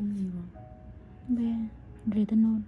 công nhiều. Rồi retinol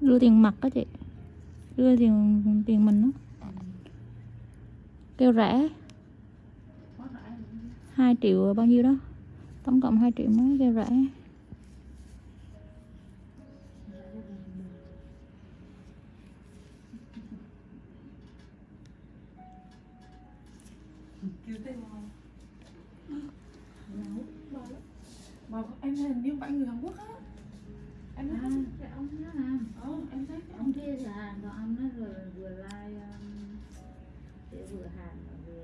đưa tiền mặt đó chị. Đưa tiền tiền mình đó kêu rẻ. 2 triệu à, bao nhiêu đó? Tổng cộng 2 triệu mới kêu rẻ. านเรือ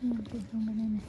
嗯，对，东北妹妹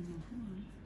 Mm-hmm.